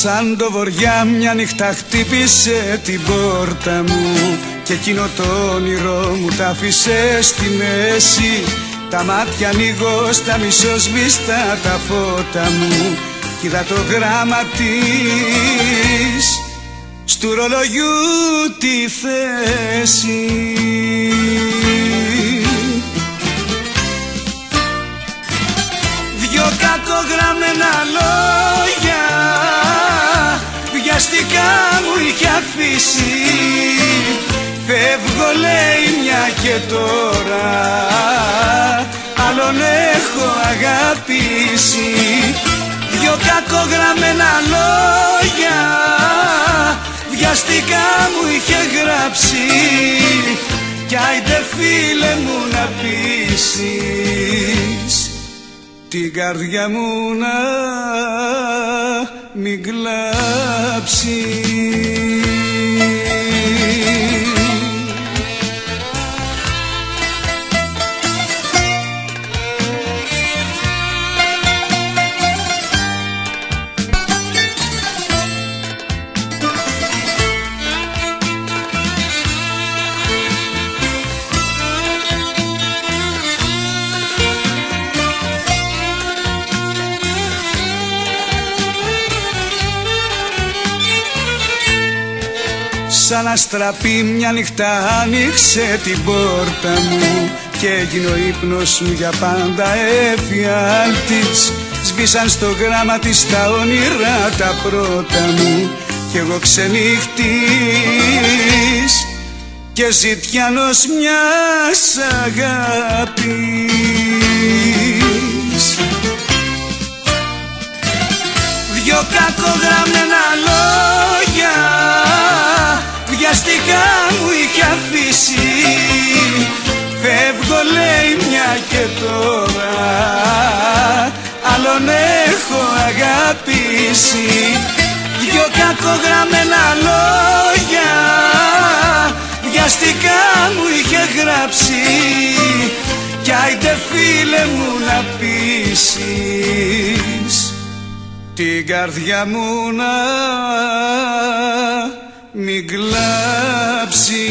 Σαν το βοριά μια νύχτα χτύπησε την πόρτα μου Και εκείνο το όνειρο μου τα άφησε στη μέση Τα μάτια ανοίγω στα μισοσβήστα τα φώτα μου. Κι είδα το γράμμα της Στου ρολογιού τη θέση είχε αφήσει Φεύγω λέει μια και τώρα. Άλλον έχω αγαπήσει. Δυο κακογραμμένα λόγια. Βιαστικά μου είχε γράψει. Κι άιντε φίλε μου να πείσεις. Την καρδιά μου να μην κλάψεις Σαν αστραπή μια νύχτα άνοιξε την πόρτα μου Και έγινε ο ύπνος μου για πάντα εφιάλτης. Σβήσαν στο γράμμα της τα όνειρα τα πρώτα μου Κι εγώ ξενύχτης. Και ζητιάνος μιας αγάπης. Δυο κακογραμμένα λόγια Άλλον έχω αγαπήσει. Δυο κακογραμμένα λόγια Βιαστικά μου είχε γράψει. Κι άιντε φίλε μου να πείσεις Την καρδιά μου να μην κλάψεις